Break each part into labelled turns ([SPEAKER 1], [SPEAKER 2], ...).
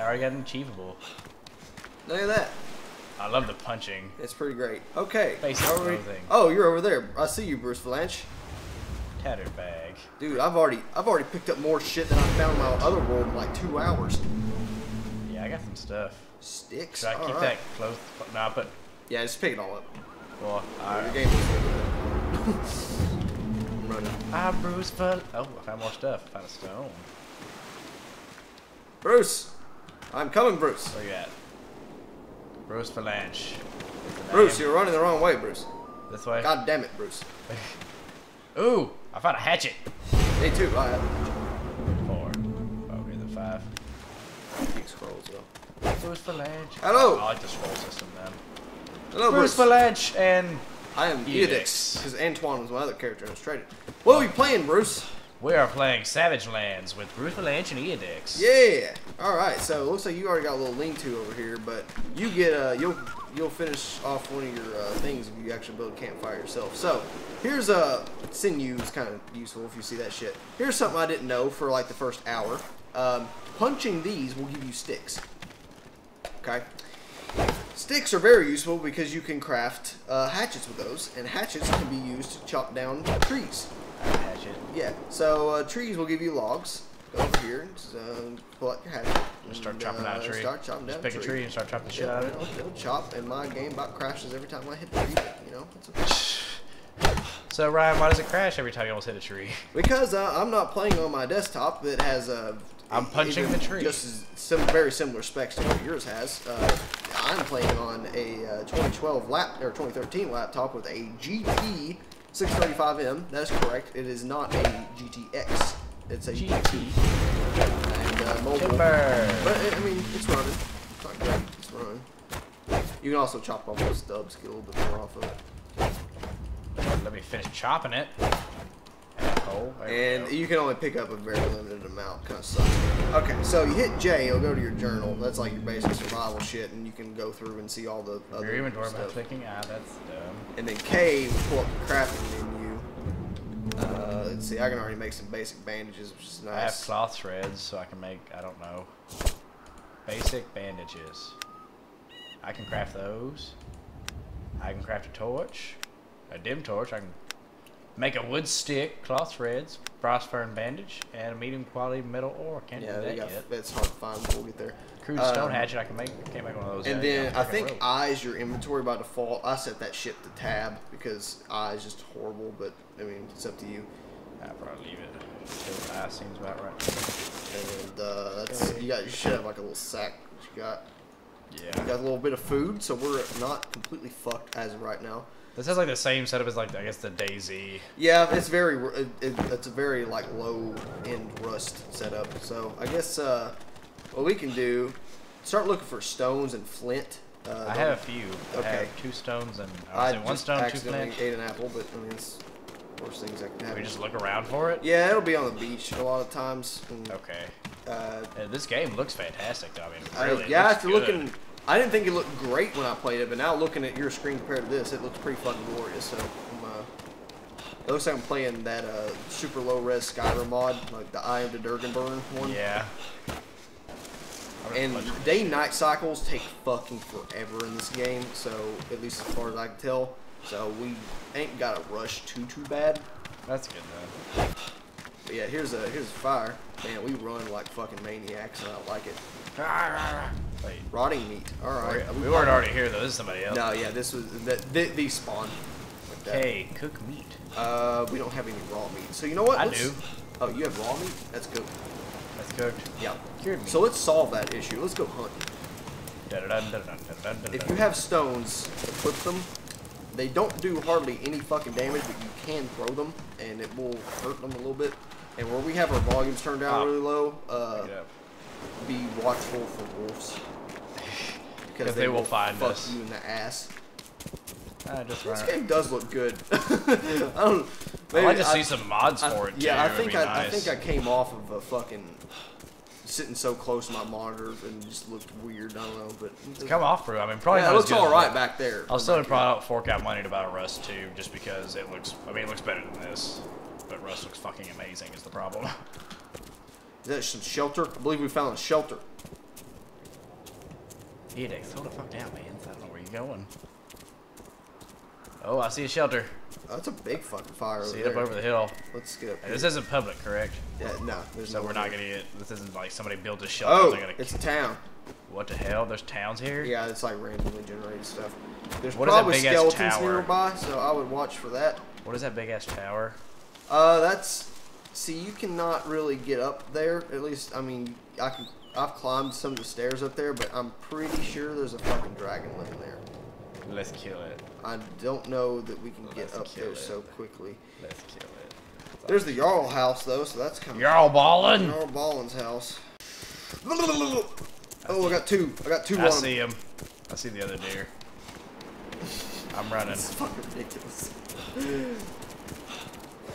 [SPEAKER 1] I already got an achievable.
[SPEAKER 2] Look at that.
[SPEAKER 1] I love the punching.
[SPEAKER 2] It's pretty great. Okay. We- Oh, you're over there. I see you, Bruce Valanche.
[SPEAKER 1] Tattered bag.
[SPEAKER 2] Dude, I've already I've already picked up more shit than I found in my other world in like two hours.
[SPEAKER 1] Yeah, I got some stuff.
[SPEAKER 2] Sticks.
[SPEAKER 1] Should I keep
[SPEAKER 2] All
[SPEAKER 1] that
[SPEAKER 2] right.
[SPEAKER 1] close? No, but
[SPEAKER 2] Yeah, just pick it all up.
[SPEAKER 1] well,
[SPEAKER 2] Your
[SPEAKER 1] I,
[SPEAKER 2] game is I'm running.
[SPEAKER 1] I Bruce Val. Oh, I found more stuff. Found a stone.
[SPEAKER 2] Bruce, I'm coming, Bruce.
[SPEAKER 1] Where you at? Bruce Valanche.
[SPEAKER 2] Bruce, you're running the wrong way, Bruce.
[SPEAKER 1] This way.
[SPEAKER 2] God damn it, Bruce.
[SPEAKER 1] Ooh, I found a hatchet.
[SPEAKER 2] Me too. I have
[SPEAKER 1] Four. Okay, the five.
[SPEAKER 2] big scrolls though.
[SPEAKER 1] Bruce Valanche.
[SPEAKER 2] Hello.
[SPEAKER 1] Oh, I like the scroll system, man.
[SPEAKER 2] Hello,
[SPEAKER 1] Bruce
[SPEAKER 2] Bruce.
[SPEAKER 1] Valanche and
[SPEAKER 2] I am
[SPEAKER 1] Edix.
[SPEAKER 2] Edix because Antoine was my other character and I was traded. What are we playing, Bruce?
[SPEAKER 1] We are playing Savage Lands with Valanche and Eodix.
[SPEAKER 2] Yeah. All right. So it looks like you already got a little lean-to over here, but you get uh you'll you'll finish off one of your uh, things if you actually build a campfire yourself. So here's a uh, sinews kind of useful if you see that shit. Here's something I didn't know for like the first hour. Um, punching these will give you sticks. Okay. Sticks are very useful because you can craft uh, hatchets with those, and hatchets can be used to chop down trees.
[SPEAKER 1] Hatchet.
[SPEAKER 2] Yeah, so uh, trees will give you logs. Go over here, just, uh, pull out your hatchet.
[SPEAKER 1] Just start
[SPEAKER 2] and,
[SPEAKER 1] chopping down a
[SPEAKER 2] uh,
[SPEAKER 1] tree.
[SPEAKER 2] Start chopping
[SPEAKER 1] Just
[SPEAKER 2] down
[SPEAKER 1] pick a tree and start chopping the shit out of it.
[SPEAKER 2] it'll, chop, and my game about crashes every time I hit the tree. You know, it's okay.
[SPEAKER 1] So Ryan, why does it crash every time you almost hit a tree?
[SPEAKER 2] because uh, I'm not playing on my desktop that has a.
[SPEAKER 1] I'm punching the tree.
[SPEAKER 2] Just sim- very similar specs to what yours has. Uh, I'm playing on a uh, 2012 lap or 2013 laptop with a GT 635M. That's correct. It is not a GTX. It's a
[SPEAKER 1] GT.
[SPEAKER 2] and uh, mobile.
[SPEAKER 1] Timber.
[SPEAKER 2] But I I mean, it's running. It's not great. It's running. You can also chop off those stubs, get a little bit more off of it.
[SPEAKER 1] Let me finish chopping it.
[SPEAKER 2] And you can only pick up a very limited amount. Kind of sucks. Okay, so you hit J, it'll go to your journal. That's like your basic survival shit, and you can go through and see all the other
[SPEAKER 1] Your inventory by
[SPEAKER 2] stuff.
[SPEAKER 1] clicking. Ah, that's dumb.
[SPEAKER 2] And then K will pull up the crafting menu. Uh, let's see, I can already make some basic bandages, which is nice.
[SPEAKER 1] I have cloth shreds, so I can make. I don't know. Basic bandages. I can craft those. I can craft a torch, a dim torch. I can make a wood stick, cloth threads, brass fern bandage, and a medium quality metal ore. Can't
[SPEAKER 2] Yeah,
[SPEAKER 1] do that
[SPEAKER 2] got,
[SPEAKER 1] yet.
[SPEAKER 2] that's hard to find, but we'll get there.
[SPEAKER 1] Crude
[SPEAKER 2] Um,
[SPEAKER 1] stone hatchet. I can make. Can't make one of those.
[SPEAKER 2] And then I think. I is your inventory by default. I set that shit to tab because I is just horrible, but I mean, it's up to you.
[SPEAKER 1] I'll probably leave it. I seems about right.
[SPEAKER 2] And uh, that's, you got you should have like a little sack that you got.
[SPEAKER 1] Yeah.
[SPEAKER 2] got a little bit of food, so we're not completely fucked as of right now.
[SPEAKER 1] This has like the same setup as like I guess the DayZ.
[SPEAKER 2] Yeah, it's very it, it, it's a very like low end rust setup. So I guess uh, what we can do, start looking for stones and flint. Uh,
[SPEAKER 1] I have a few. I
[SPEAKER 2] Okay.
[SPEAKER 1] have two stones and I
[SPEAKER 2] I
[SPEAKER 1] one stone, two
[SPEAKER 2] accidentally
[SPEAKER 1] flint.
[SPEAKER 2] ate an apple, but I mean it's worst things that can happen.
[SPEAKER 1] We just look around for it.
[SPEAKER 2] Yeah, it'll be on the beach a lot of times. And,
[SPEAKER 1] Okay.
[SPEAKER 2] uh,
[SPEAKER 1] Uh, this game looks fantastic. though. I mean,
[SPEAKER 2] I-
[SPEAKER 1] really. it
[SPEAKER 2] yeah, if you're
[SPEAKER 1] good.
[SPEAKER 2] looking, I didn't think it looked great when I played it, but now looking at your screen compared to this, it looks pretty fucking glorious. So, I'm, uh, it looks like I'm playing that uh, super low res Skyrim mod, like the Eye of the Durganburn one.
[SPEAKER 1] Yeah.
[SPEAKER 2] And day night cycles take fucking forever in this game. So, at least as far as I can tell, so we ain't got to rush too too bad.
[SPEAKER 1] That's good though.
[SPEAKER 2] But yeah, here's a here's a fire. Man, we run like fucking maniacs, and I like it.
[SPEAKER 1] Wait.
[SPEAKER 2] Rotting meat. All right.
[SPEAKER 1] We weren't already here though. This is somebody else.
[SPEAKER 2] No, yeah, this was the, the, these spawn.
[SPEAKER 1] Hey, cook meat.
[SPEAKER 2] Uh, we don't have any raw meat. So you know what?
[SPEAKER 1] I
[SPEAKER 2] Let's-
[SPEAKER 1] do.
[SPEAKER 2] Oh, you have raw meat? That's good.
[SPEAKER 1] That's cooked.
[SPEAKER 2] Yeah.
[SPEAKER 1] Cured meat.
[SPEAKER 2] So let's solve that issue. Let's go hunt. If you have stones, equip them. They don't do hardly any fucking damage, but you can throw them, and it will hurt them a little bit. And where we have our volumes turned down
[SPEAKER 1] Ah.
[SPEAKER 2] really low, uh,
[SPEAKER 1] Pick it up.
[SPEAKER 2] be watchful for wolves.
[SPEAKER 1] Because they will find
[SPEAKER 2] fuck
[SPEAKER 1] us.
[SPEAKER 2] you in the ass.
[SPEAKER 1] Ah, just
[SPEAKER 2] This
[SPEAKER 1] run.
[SPEAKER 2] game does look good. I don't.
[SPEAKER 1] I'd
[SPEAKER 2] maybe
[SPEAKER 1] like to
[SPEAKER 2] I-
[SPEAKER 1] see some mods
[SPEAKER 2] I-
[SPEAKER 1] for it too.
[SPEAKER 2] Yeah, I
[SPEAKER 1] It'd
[SPEAKER 2] think
[SPEAKER 1] be
[SPEAKER 2] I, I think I came off of a fucking sitting so close to my monitor and just looked weird. I don't know, but
[SPEAKER 1] Come off, bro. I mean, probably
[SPEAKER 2] yeah, it looks all back there.
[SPEAKER 1] I'll still probably fork out money to buy a Rust 2 just because it looks. I mean, it looks better than this, but Rust looks fucking amazing. Is the problem?
[SPEAKER 2] Is that some shelter? I believe we found a shelter.
[SPEAKER 1] Edix, slow the fuck down, man. I don't know where you're going. Oh, I see a shelter.
[SPEAKER 2] Oh, that's a big fucking fire
[SPEAKER 1] See
[SPEAKER 2] over
[SPEAKER 1] it up over the hill.
[SPEAKER 2] Let's get up
[SPEAKER 1] And
[SPEAKER 2] here.
[SPEAKER 1] This isn't public, correct?
[SPEAKER 2] Yeah, no, there's
[SPEAKER 1] So
[SPEAKER 2] no
[SPEAKER 1] we're not gonna get. This isn't like somebody built a shelter.
[SPEAKER 2] Oh,
[SPEAKER 1] gonna.
[SPEAKER 2] it's a town.
[SPEAKER 1] What the hell? There's towns here.
[SPEAKER 2] Yeah, it's like randomly generated stuff. There's
[SPEAKER 1] What is that
[SPEAKER 2] probably skeletons
[SPEAKER 1] tower?
[SPEAKER 2] nearby, so I would watch for that.
[SPEAKER 1] What is that big ass tower?
[SPEAKER 2] Uh, that's see, you cannot really get up there. At least, I mean, I can. I've climbed some of the stairs up there, but I'm pretty sure there's a fucking dragon living there.
[SPEAKER 1] Let's kill it.
[SPEAKER 2] I don't know that we can get
[SPEAKER 1] Let's
[SPEAKER 2] up there
[SPEAKER 1] it.
[SPEAKER 2] so quickly.
[SPEAKER 1] Let's kill it.
[SPEAKER 2] There's the Jarl house though, so that's kind of
[SPEAKER 1] You're all balling.
[SPEAKER 2] Jarl Ballin's house. Oh, I got two. I got two.
[SPEAKER 1] I
[SPEAKER 2] on
[SPEAKER 1] see him. I see the other deer. I'm running.
[SPEAKER 2] It's fucking ridiculous.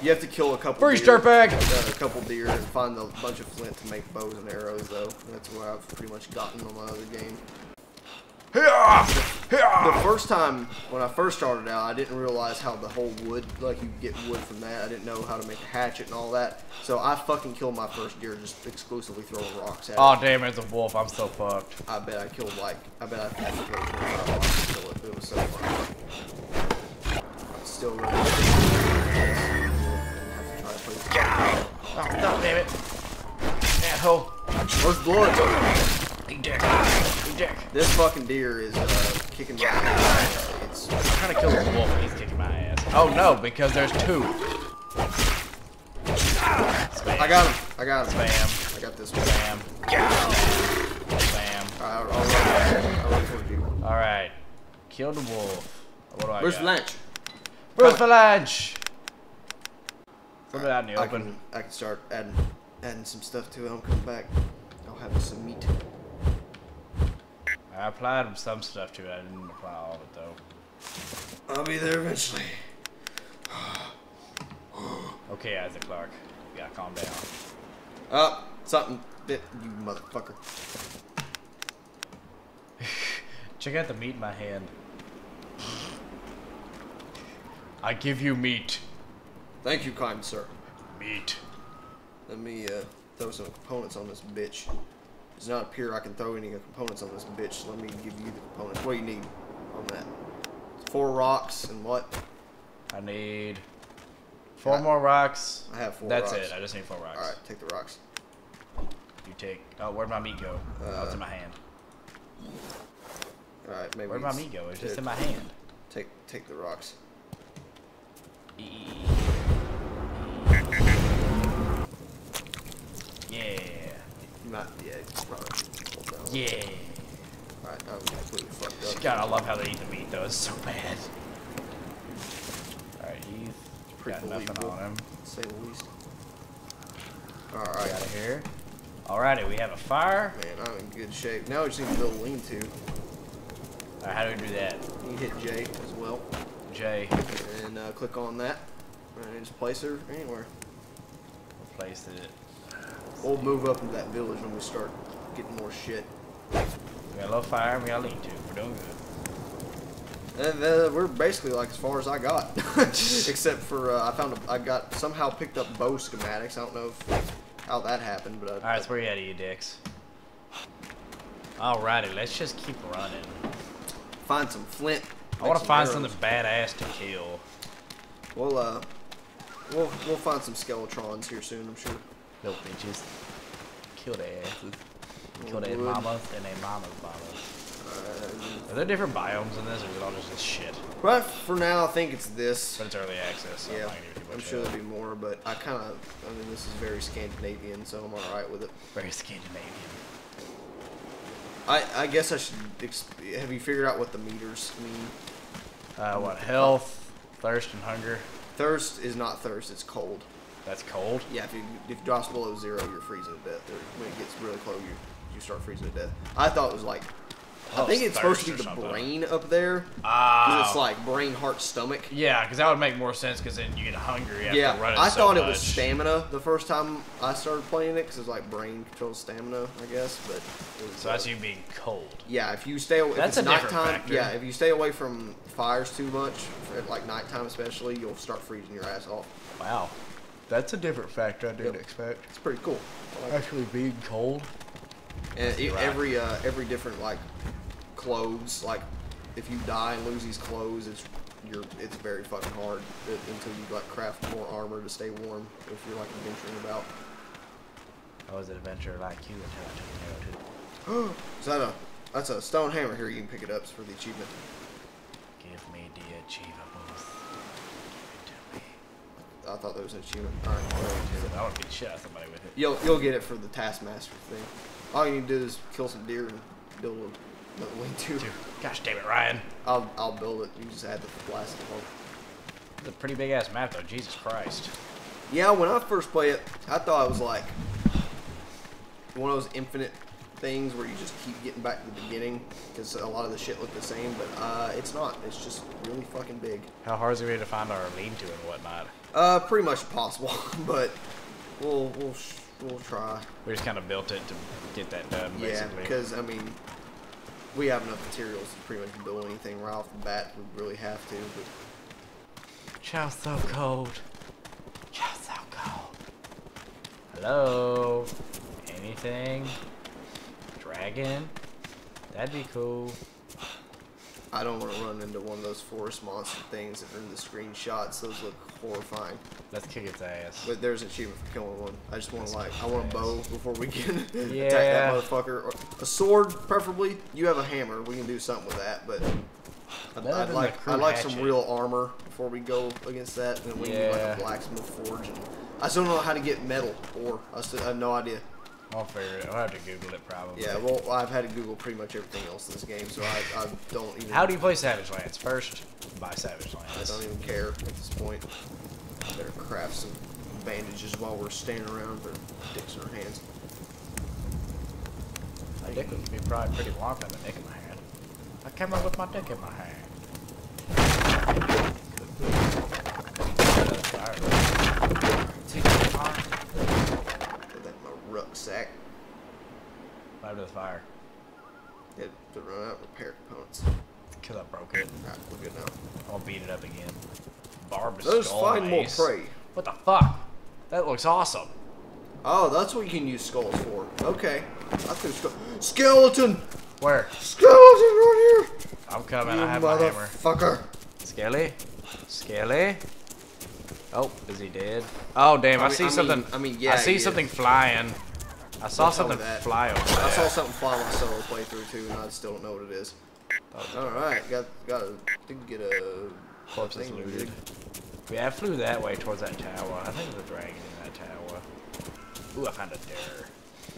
[SPEAKER 2] You have to kill a couple.
[SPEAKER 1] Free
[SPEAKER 2] deer,
[SPEAKER 1] dirtbag!
[SPEAKER 2] uh, a couple deer and find a bunch of flint to make bows and arrows. Though that's where I've pretty much gotten on my other game.
[SPEAKER 1] Hyah!
[SPEAKER 2] The first time when I first started out, I didn't realize how the whole wood, like you get wood from that. I didn't know how to make a hatchet and all that. So I fucking killed my first deer just exclusively throwing rocks at
[SPEAKER 1] Oh
[SPEAKER 2] it.
[SPEAKER 1] damn, it's a wolf. I'm so fucked.
[SPEAKER 2] I bet I killed like I bet I had to kill 25 rocks to kill it. It was so fun. I'm still really. have to try to play-
[SPEAKER 1] Oh no, damn it. Asshole.
[SPEAKER 2] Where's blood?
[SPEAKER 1] Eat dick. Eat dick.
[SPEAKER 2] This fucking deer is uh, kicking my ass. It's
[SPEAKER 1] I'm trying to kill this wolf and he's kicking my ass. Oh no, because there's two. Spam.
[SPEAKER 2] I got him. I got him.
[SPEAKER 1] Spam.
[SPEAKER 2] I got this one.
[SPEAKER 1] Spam. Spam.
[SPEAKER 2] Alright, I'll, I'll run. I'll run towards you.
[SPEAKER 1] Alright. Kill the wolf. What do I
[SPEAKER 2] Where's
[SPEAKER 1] got?
[SPEAKER 2] lunch?
[SPEAKER 1] Where's the lunch? Put it out in the
[SPEAKER 2] I
[SPEAKER 1] open.
[SPEAKER 2] can, I can start adding adding some stuff to it. I'll come back. I'll have some meat.
[SPEAKER 1] I applied some stuff to it. I didn't apply all of it though.
[SPEAKER 2] I'll be there eventually.
[SPEAKER 1] Okay, Isaac Clarke. You gotta calm down.
[SPEAKER 2] Oh, something bit you motherfucker.
[SPEAKER 1] Check out the meat in my hand. I give you meat.
[SPEAKER 2] Thank you, kind sir.
[SPEAKER 1] Meat.
[SPEAKER 2] Let me uh, throw some components on this bitch. Does not appear I can throw any components on this bitch. Let me give you the components. What do you need on that? Four rocks and what?
[SPEAKER 1] I need four
[SPEAKER 2] Yeah.
[SPEAKER 1] more rocks.
[SPEAKER 2] I have four
[SPEAKER 1] That's
[SPEAKER 2] rocks.
[SPEAKER 1] it. I just need four rocks.
[SPEAKER 2] All right, take the rocks.
[SPEAKER 1] You take. Oh, where'd my meat go? oh, it's in
[SPEAKER 2] Uh,
[SPEAKER 1] my hand.
[SPEAKER 2] All right, maybe.
[SPEAKER 1] Where'd my meat go? It's just in my hand.
[SPEAKER 2] Take take the rocks.
[SPEAKER 1] Yeah.
[SPEAKER 2] Not yeah, it's probably. hold down.
[SPEAKER 1] Yeah.
[SPEAKER 2] All right, I'm completely fucked up.
[SPEAKER 1] God, I love how they eat the meat though. It's so bad. Alright, Heath.
[SPEAKER 2] pretty
[SPEAKER 1] Got nothing
[SPEAKER 2] believable.
[SPEAKER 1] on him.
[SPEAKER 2] to say the least. All
[SPEAKER 1] Get out of here. Alrighty, we have a fire.
[SPEAKER 2] man, I'm in good shape. Now we just need to build a lean-to.
[SPEAKER 1] Alright, how do we do that?
[SPEAKER 2] You hit J as well,
[SPEAKER 1] J.
[SPEAKER 2] and uh, click on that, and just place her anywhere.
[SPEAKER 1] replaced it.
[SPEAKER 2] We'll move up into that village when we start getting more shit.
[SPEAKER 1] We got a little fire and we got lean to. We're doing good.
[SPEAKER 2] And uh, we're basically like as far as I got, except for uh, I found a, I got somehow picked up bow schematics. I don't know if, how that happened, but I,
[SPEAKER 1] Alright, so where you at, you dicks? Alrighty, let's just keep running.
[SPEAKER 2] find some flint.
[SPEAKER 1] I want to find
[SPEAKER 2] arrows.
[SPEAKER 1] something badass to kill.
[SPEAKER 2] We'll uh, we'll we'll find some skeletrons here soon. I'm sure.
[SPEAKER 1] Little bitches. Kill their asses. Kill their mamas and their mamas mamas.
[SPEAKER 2] Uh,
[SPEAKER 1] Are there different biomes in this, or is it all just this shit?
[SPEAKER 2] but for now, I think it's this.
[SPEAKER 1] But it's early access, so
[SPEAKER 2] Yeah,
[SPEAKER 1] I'm not gonna give too
[SPEAKER 2] I'm sure there'll be more, but I kind of, I mean, this is very Scandinavian, so I'm all right with it.
[SPEAKER 1] Very Scandinavian.
[SPEAKER 2] I, I guess I should. Have you figured out what the meters mean?
[SPEAKER 1] Uh, what? Health, thirst, and hunger.
[SPEAKER 2] Thirst is not thirst; it's cold.
[SPEAKER 1] That's cold.
[SPEAKER 2] Yeah, if you if it drops below zero, you're freezing to death. Or when it gets really close, you you start freezing to death. I thought it was like, I think it's supposed to be the
[SPEAKER 1] something.
[SPEAKER 2] brain up there.
[SPEAKER 1] Ah.
[SPEAKER 2] it's like brain, heart, stomach.
[SPEAKER 1] Yeah, because that would make more sense. Because then you get hungry after
[SPEAKER 2] Yeah,
[SPEAKER 1] running
[SPEAKER 2] I
[SPEAKER 1] so
[SPEAKER 2] thought it was stamina the first time I started playing it because it's like brain controls stamina, I guess. But it was,
[SPEAKER 1] So that's
[SPEAKER 2] uh,
[SPEAKER 1] you being cold.
[SPEAKER 2] Yeah, if you stay, if
[SPEAKER 1] That's
[SPEAKER 2] it's
[SPEAKER 1] a
[SPEAKER 2] nighttime,
[SPEAKER 1] factor.
[SPEAKER 2] yeah, if you stay away from fires too much, at like nighttime especially, you'll start freezing your ass off.
[SPEAKER 1] Wow, that's a different factor I didn't
[SPEAKER 2] Yep.
[SPEAKER 1] expect.
[SPEAKER 2] It's pretty cool. Like it.
[SPEAKER 1] Actually, being cold.
[SPEAKER 2] And
[SPEAKER 1] Right.
[SPEAKER 2] every uh, every different like clothes. Like if you die and lose these clothes, it's you're it's very fucking hard it, until you like craft more armor to stay warm if you're like adventuring about.
[SPEAKER 1] I was an adventurer like you until I took an arrow to
[SPEAKER 2] Is that a that's a stone hammer here? You can pick it up for the achievement.
[SPEAKER 1] give me the achievables. Give it to me.
[SPEAKER 2] I thought there was an achievement. All right,
[SPEAKER 1] So I would beat shit out somebody with it.
[SPEAKER 2] you'll you'll get it for the taskmaster thing. All you need to do is kill some deer and build a, another wing too.
[SPEAKER 1] Gosh damn it, Ryan.
[SPEAKER 2] I'll I'll build it. You just add the blasting hole.
[SPEAKER 1] It's a pretty big ass map though. Jesus Christ.
[SPEAKER 2] Yeah, when I first played it, I thought it was like one of those infinite things where you just keep getting back to the beginning because a lot of the shit looked the same, but uh, it's not. It's just really fucking big.
[SPEAKER 1] How hard is it to find our lean-to and whatnot?
[SPEAKER 2] Uh, pretty much possible, but we'll we'll sh- we'll try.
[SPEAKER 1] We just kind of built it to get that done,
[SPEAKER 2] Yeah,
[SPEAKER 1] basically.
[SPEAKER 2] because I mean, we have enough materials to pretty much build anything right off the bat. We really have to. But
[SPEAKER 1] Chow's so cold. Chow's so cold. Hello? Anything? Dragon? That'd be cool.
[SPEAKER 2] I don't want to run into one of those forest monster things that are in the screenshots. Those look horrifying.
[SPEAKER 1] Let's kick its ass.
[SPEAKER 2] But there's an achievement for killing one. I just want to like, I want a bow before we can attack that motherfucker. Or a sword, preferably. You have a hammer. We can do something with that. But I'd, I'd like, I'd
[SPEAKER 1] crew
[SPEAKER 2] like some real armor before we go against that. And then we need like a blacksmith forge. And I still don't know how to get metal ore. I still I have no idea.
[SPEAKER 1] I'll figure it. I'll have to Google it probably.
[SPEAKER 2] Yeah, well, I've had to Google pretty much everything else in this game, so I, I don't even.
[SPEAKER 1] How do you play Savage Lands? First, buy Savage Lands.
[SPEAKER 2] I don't even care at this point. Better craft some bandages while we're standing around with our dicks in our hands.
[SPEAKER 1] My dick would be probably pretty warm from the dick in my hand. I came up with my dick in my hand. Take the fire.
[SPEAKER 2] Put that in my rucksack.
[SPEAKER 1] Fire to the fire.
[SPEAKER 2] Had to run out repair components.
[SPEAKER 1] Cause I broke it.
[SPEAKER 2] Alright, we're good now.
[SPEAKER 1] I'll beat it up again. Barbed
[SPEAKER 2] Let's
[SPEAKER 1] skull
[SPEAKER 2] find more prey.
[SPEAKER 1] What the fuck? That looks awesome.
[SPEAKER 2] Oh, that's what you can use skulls for. Okay. I threw skull. Skeleton!
[SPEAKER 1] Where?
[SPEAKER 2] Skeleton right here!
[SPEAKER 1] I'm coming.
[SPEAKER 2] you
[SPEAKER 1] I have my hammer.
[SPEAKER 2] Fucker.
[SPEAKER 1] Skelly? Skelly? Oh, is he dead? Oh, damn. I,
[SPEAKER 2] I mean-
[SPEAKER 1] see
[SPEAKER 2] I mean-
[SPEAKER 1] something.
[SPEAKER 2] I mean, yeah.
[SPEAKER 1] I
[SPEAKER 2] see
[SPEAKER 1] something flying. I saw
[SPEAKER 2] Don't tell me
[SPEAKER 1] something
[SPEAKER 2] that.
[SPEAKER 1] fly over there.
[SPEAKER 2] I saw something fly my solo playthrough too, and I still don't know what it is. Alright, got got to did get a
[SPEAKER 1] Corpse is
[SPEAKER 2] thing
[SPEAKER 1] looted. Yeah, I flew that way towards that tower. I think there's a dragon in that tower. Ooh, I found a dir.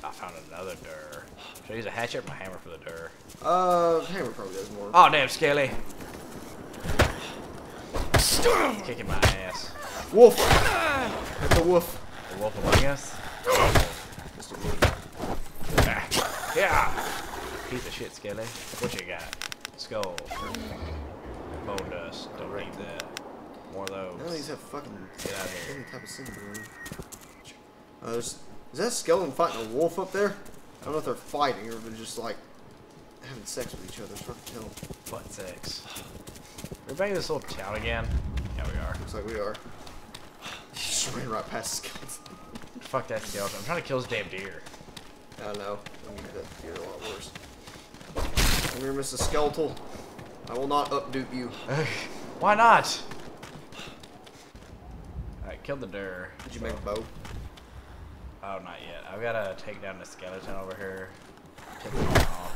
[SPEAKER 1] I found another dir. Should I use a hatchet or my hammer for the dir?
[SPEAKER 2] Uh, hammer probably does more.
[SPEAKER 1] Oh, damn, Skelly. Kicking my ass.
[SPEAKER 2] Wolf! That's a wolf.
[SPEAKER 1] The wolf among us?
[SPEAKER 2] Just a wolf.
[SPEAKER 1] Ah, Yeah. Piece of shit, Skelly. What you got? Skull. Bone dust. Don't need that. More of
[SPEAKER 2] None of these
[SPEAKER 1] those.
[SPEAKER 2] have fucking
[SPEAKER 1] Get out of here.
[SPEAKER 2] any type of symbol. in. Uh, is that skeleton fighting a wolf up there? I don't know if they're fighting or if they're just like having sex with each other. It's hard to tell.
[SPEAKER 1] Butt sex. We're back to this little town again. Yeah, we are.
[SPEAKER 2] Looks like we are. Just ran right past the skeleton.
[SPEAKER 1] Fuck that skeleton. I'm trying to kill this damn deer.
[SPEAKER 2] I don't know. I mean, that deer a lot worse. Come here, Mr. Skeletal. I will not updupe you.
[SPEAKER 1] Why not? Alright, killed the deer.
[SPEAKER 2] Did you make a bow?
[SPEAKER 1] Oh, not yet. I've got to take down the skeleton over here. Them off.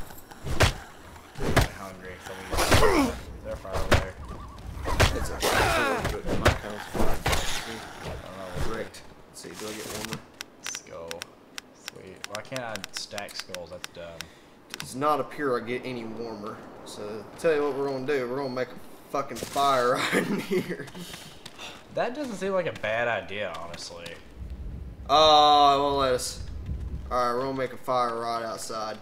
[SPEAKER 1] I'm hungry, so we get They're far over there.
[SPEAKER 2] It's a sword, but my fine.
[SPEAKER 1] I don't know.
[SPEAKER 2] Correct. Let's see, do I get warmer?
[SPEAKER 1] Skull. Sweet. Why can't I stack skulls? That's dumb.
[SPEAKER 2] does not appear I get any warmer. So tell you what we're gonna do. We're gonna make a fucking fire right in here.
[SPEAKER 1] That doesn't seem like a bad idea, honestly.
[SPEAKER 2] Oh, it won't let us. All right, we're gonna make a fire right outside.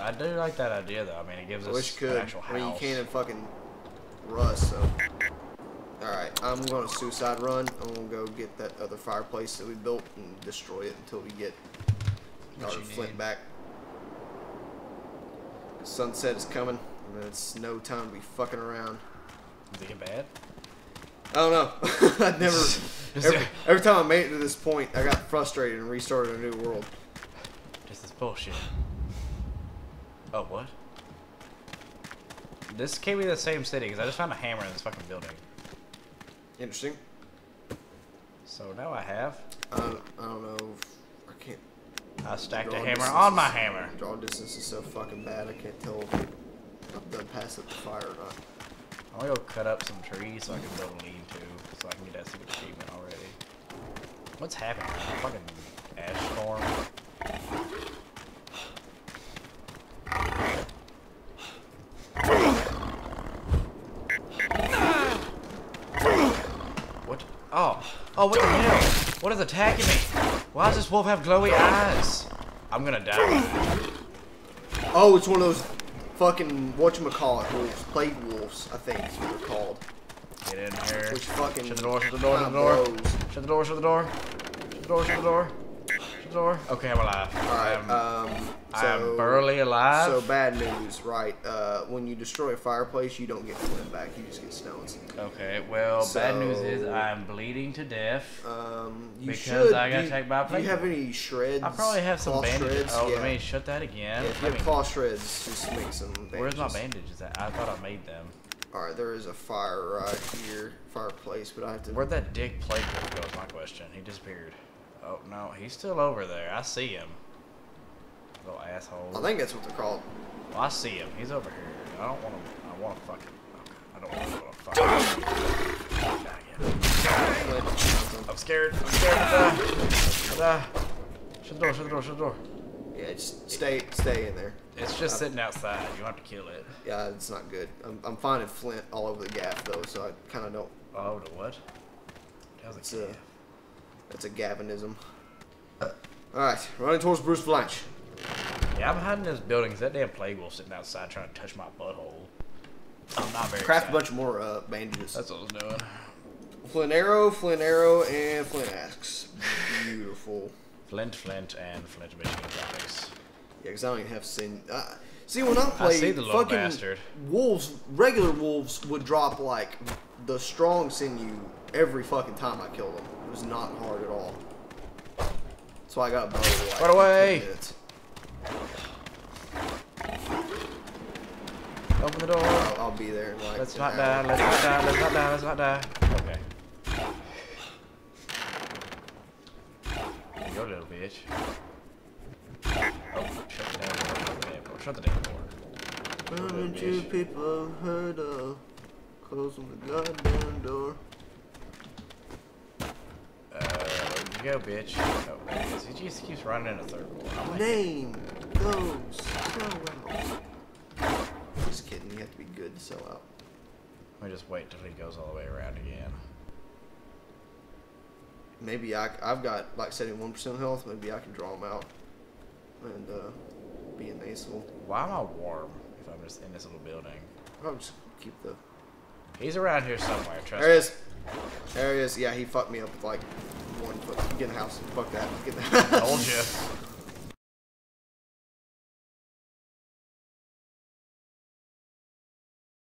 [SPEAKER 1] I do like that idea, though. I mean, it gives
[SPEAKER 2] I
[SPEAKER 1] us
[SPEAKER 2] wish you
[SPEAKER 1] an
[SPEAKER 2] could.
[SPEAKER 1] actual
[SPEAKER 2] I mean, you can't in fucking Rust. So. All right, I'm gonna suicide run. I'm gonna go get that other fireplace that we built and destroy it until we get our
[SPEAKER 1] What
[SPEAKER 2] flint
[SPEAKER 1] need.
[SPEAKER 2] back. Sunset is coming, and it's no time to be fucking around.
[SPEAKER 1] Is it get bad?
[SPEAKER 2] I don't know. I never. Every, every time I made it to this point, I got frustrated and restarted a new world.
[SPEAKER 1] This is bullshit. Oh, what? This can't be the same city, because I just found a hammer in this fucking building.
[SPEAKER 2] Interesting.
[SPEAKER 1] So now I have.
[SPEAKER 2] I don't, I don't know. If, I can't.
[SPEAKER 1] I stacked a hammer on my hammer.
[SPEAKER 2] Draw distance is so fucking bad. I can't tell if I've done past the fire or not.
[SPEAKER 1] I'm gonna go cut up some trees so I can build a lean-to, so I can get that secret achievement already. What's happening? Fucking ash storm. What? Oh, what the hell? What is attacking me? Why does this wolf have glowy eyes? I'm gonna die.
[SPEAKER 2] Oh, it's one of those fucking whatchamacallit wolves, plague wolves, I think is what they're called.
[SPEAKER 1] Get in here.
[SPEAKER 2] Which fucking
[SPEAKER 1] Shut the door, shut the door, shut the door. Shut the door, shut the door. Shut the door, shut the door. Shut door. Okay, I'm alive.
[SPEAKER 2] Alright,
[SPEAKER 1] I'm,
[SPEAKER 2] um, so,
[SPEAKER 1] I am barely alive.
[SPEAKER 2] So bad news, right? Uh, when you destroy a fireplace, you don't get flint back. You just get stones.
[SPEAKER 1] okay, well, bad news is I'm bleeding to death.
[SPEAKER 2] Um, you
[SPEAKER 1] Because
[SPEAKER 2] should.
[SPEAKER 1] I gotta
[SPEAKER 2] do,
[SPEAKER 1] take my
[SPEAKER 2] Do you have any shreds?
[SPEAKER 1] I probably have some bandages.
[SPEAKER 2] Shreds?
[SPEAKER 1] Oh,
[SPEAKER 2] yeah.
[SPEAKER 1] let me shut that again.
[SPEAKER 2] Yeah, if you have
[SPEAKER 1] me-
[SPEAKER 2] cloth shreds, just make some. Bandages.
[SPEAKER 1] Where's my bandages at? I thought I made them.
[SPEAKER 2] All right, there is a fire right here, fireplace, but I have to.
[SPEAKER 1] Where'd that dick plague go is my question. He disappeared. Oh, no, he's still over there. I see him. Little asshole.
[SPEAKER 2] I think that's what they're called.
[SPEAKER 1] Well, I see him. He's over here. I don't want to. I want to fucking. Okay. I don't want to fucking. I'm scared. I'm scared to die. To. Shut the door. Shut the door. Shut the door.
[SPEAKER 2] Yeah, just stay, stay in there.
[SPEAKER 1] It's just sitting outside. You have to kill it.
[SPEAKER 2] Yeah, it's not good. I'm, I'm finding flint all over the gaff though, so I kind of don't.
[SPEAKER 1] Oh, the what? That was a
[SPEAKER 2] uh,
[SPEAKER 1] a,
[SPEAKER 2] it's a Gavinism. All right, running towards Bruce Blanche.
[SPEAKER 1] Yeah, I'm hiding in this building 'cause that damn plague wolf sitting outside trying to touch my butthole. I'm not very
[SPEAKER 2] Craft a bunch more uh, bandages.
[SPEAKER 1] That's what I was doing.
[SPEAKER 2] Flint arrow, flint arrow, and flint axe. Beautiful.
[SPEAKER 1] Flint, flint, and flint machine zombies.
[SPEAKER 2] Yeah, because I don't even have sin. Uh, see, when I played,
[SPEAKER 1] see the
[SPEAKER 2] fucking
[SPEAKER 1] bastard.
[SPEAKER 2] wolves, regular wolves would drop like the strong sinew every fucking time I killed them. It was not hard at all. So I got a bow. Like,
[SPEAKER 1] Run away!
[SPEAKER 2] in 10 minutes.
[SPEAKER 1] Open the door.
[SPEAKER 2] I'll, I'll be there like.
[SPEAKER 1] Let's not
[SPEAKER 2] hour.
[SPEAKER 1] die. Let's not die. Let's not die. Let's not die. Okay. You little bitch. Oh, shut the damn door. Shut the damn door. Shut the damn door.
[SPEAKER 2] Haven't you people heard of closing the goddamn door?
[SPEAKER 1] You go, bitch. Oh, there he just keeps running in a circle. Like,
[SPEAKER 2] Name those sellouts. Just kidding. You have to be good to sell out.
[SPEAKER 1] let me just wait till he goes all the way around again.
[SPEAKER 2] Maybe I, I've got like 71% health. Maybe I can draw him out and uh, be an aceful.
[SPEAKER 1] Why am I warm if I'm just in this little building?
[SPEAKER 2] I'll just keep the.
[SPEAKER 1] He's around here somewhere, trust
[SPEAKER 2] There he
[SPEAKER 1] me.
[SPEAKER 2] is. There he is. Yeah, he fucked me up with like one foot. Get in the house. Fuck that. Get in the
[SPEAKER 1] Told you.